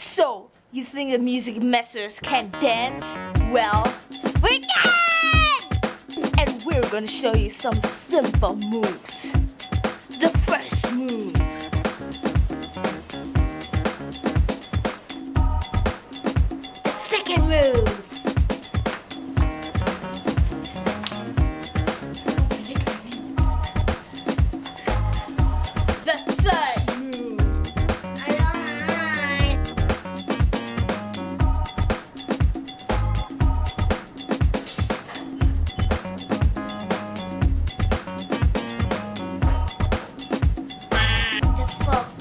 So, you think the music masters can dance? Well, we can! And we're gonna show you some simple moves. The first move. The second move. Fox.